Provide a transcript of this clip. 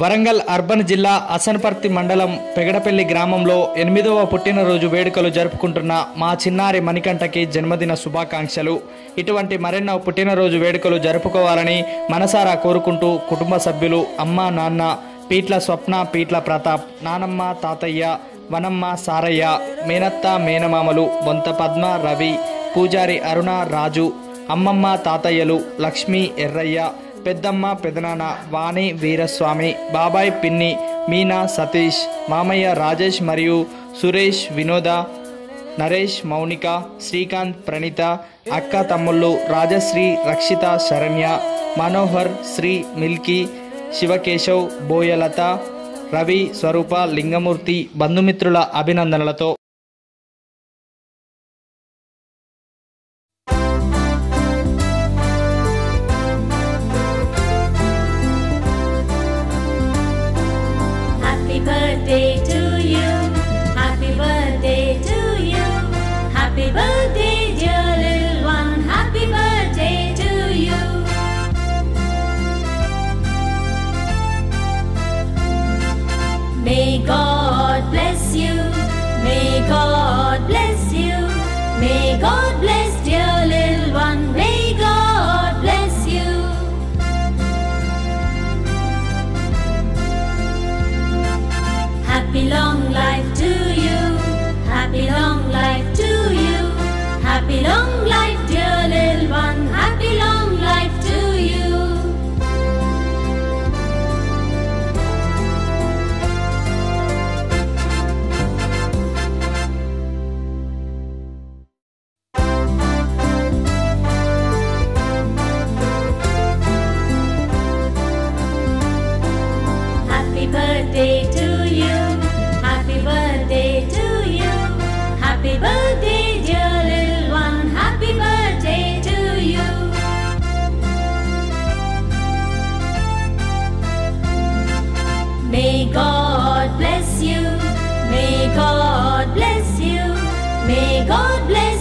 Warangal urban జిల్లా అసన్పర్తి మండలం పెగడపల్లి గ్రామంలో ఎనిమిదవ పుట్టినరోజు వేడుకలు జరుపుకుంటున్న మా చిన్నారి మణికంఠకి జన్మదిన శుభాకాంక్షలు. ఇటువంటి మరెన్నో పుట్టినరోజు వేడుకలు జరుపుకోవాలని మనసారా కోరుకుంటూ కుటుంబ సభ్యులు అమ్మ నాన్న పీట్ల స్వప్న పీట్ల ప్రతాప్ నానమ్మ తాతయ్య వనమ్మ సారయ్య మేనత్త మేనమామలు బొంత పద్మ రవి పూజారి అరుణ రాజు అమ్మమ్మ తాతయ్యలు లక్ష్మి ఎర్రయ్య పెద్దమ్మ పెదనాన్న వాణి వీరస్వామి బాబాయ్ పిన్ని మీనా సతీష్ మామయ్య రాజేష్ మరియు సురేష్ వినోద నరేష్ మౌనిక శ్రీకాంత్ ప్రణీత అక్క తమ్ముళ్ళు రాజశ్రీ రక్షిత శరణ్య మనోహర్ శ్రీ మిల్కీ శివకేశవ్ బోయలత రవి స్వరూప లింగమూర్తి బంధుమిత్రుల అభినందనలతో birthday to you. Happy birthday to you. Happy birthday, dear little one. Happy birthday to you. May God bless you. May God bless you. May God bless Happy long life to you. Happy long life to you. Happy long life, dear little one. Happy long life to you. Happy birthday May God bless you. May God bless you. May God bless